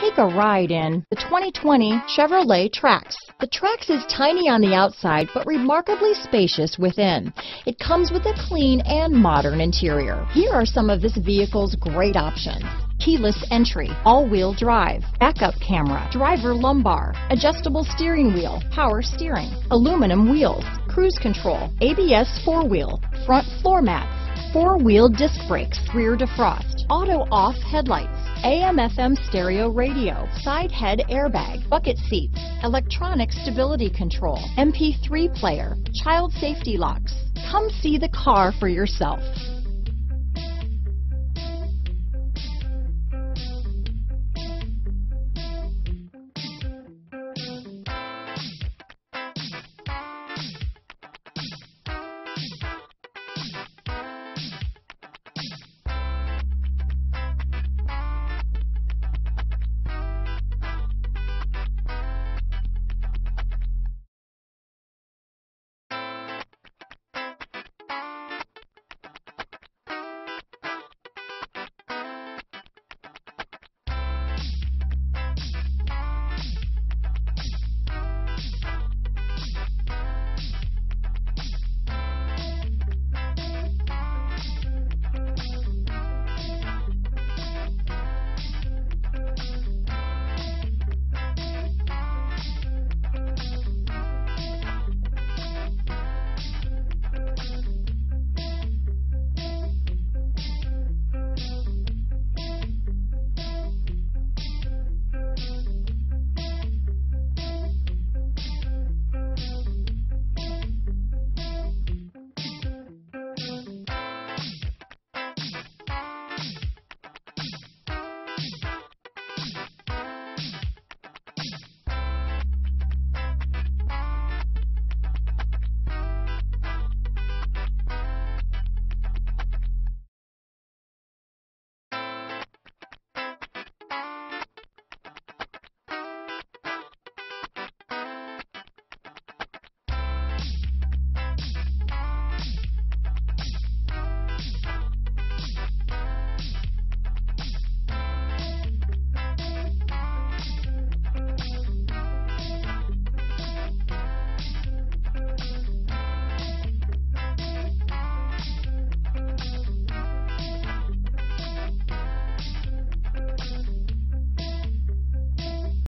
Take a ride in the 2020 Chevrolet Trax. The Trax is tiny on the outside, but remarkably spacious within. It comes with a clean and modern interior. Here are some of this vehicle's great options. Keyless entry, all-wheel drive, backup camera, driver lumbar, adjustable steering wheel, power steering, aluminum wheels, cruise control, ABS four-wheel, front floor mats, four-wheel disc brakes, rear defrost, auto-off headlights, AM FM stereo radio, side head airbag, bucket seats, electronic stability control, MP3 player, child safety locks. Come see the car for yourself.